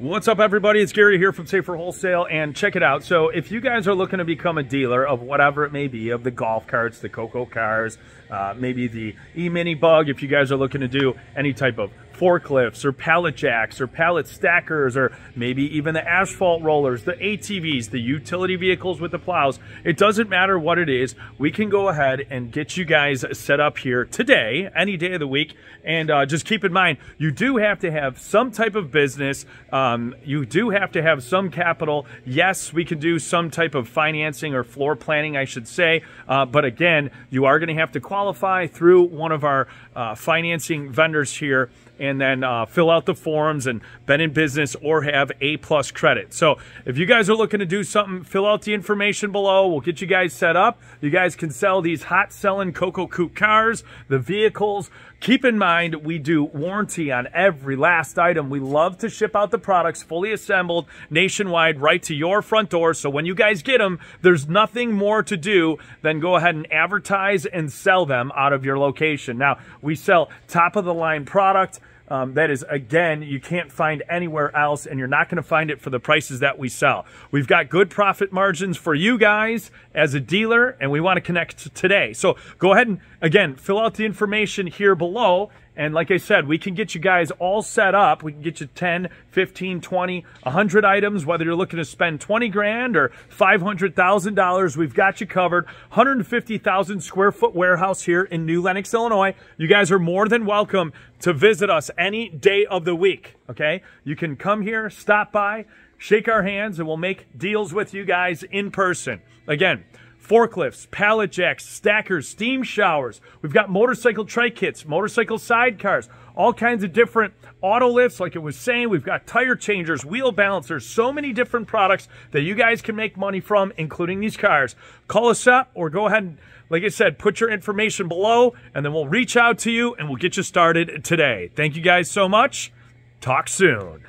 What's up, everybody? It's Gary here from Safer Wholesale, and check it out. So, if you guys are looking to become a dealer of whatever it may be, of the golf carts, the Coco cars, uh, maybe the e-mini bug, if you guys are looking to do any type of forklifts or pallet jacks or pallet stackers or maybe even the asphalt rollers, the ATVs, the utility vehicles with the plows. It doesn't matter what it is. We can go ahead and get you guys set up here today, any day of the week. And uh, just keep in mind, you do have to have some type of business. Um, you do have to have some capital. Yes, we can do some type of financing or floor planning, I should say. Uh, but again, you are going to have to qualify through one of our uh, financing vendors here and then uh, fill out the forms and been in business or have A plus credit. So if you guys are looking to do something, fill out the information below. We'll get you guys set up. You guys can sell these hot selling Coco Coupe cars, the vehicles. Keep in mind, we do warranty on every last item. We love to ship out the products fully assembled nationwide right to your front door. So when you guys get them, there's nothing more to do than go ahead and advertise and sell them out of your location. Now, we sell top of the line product. Um, that is, again, you can't find anywhere else, and you're not going to find it for the prices that we sell. We've got good profit margins for you guys as a dealer, and we want to connect today. So go ahead and, again, fill out the information here below, and like I said, we can get you guys all set up. We can get you 10, 15, 20, 100 items, whether you're looking to spend 20 grand or $500,000. We've got you covered. 150,000 square foot warehouse here in New Lenox, Illinois. You guys are more than welcome to visit us any day of the week, okay? You can come here, stop by, shake our hands, and we'll make deals with you guys in person. Again, forklifts, pallet jacks, stackers, steam showers. We've got motorcycle trike kits, motorcycle sidecars, all kinds of different auto lifts, like it was saying. We've got tire changers, wheel balancers, so many different products that you guys can make money from, including these cars. Call us up or go ahead and, like I said, put your information below, and then we'll reach out to you and we'll get you started today. Thank you guys so much. Talk soon.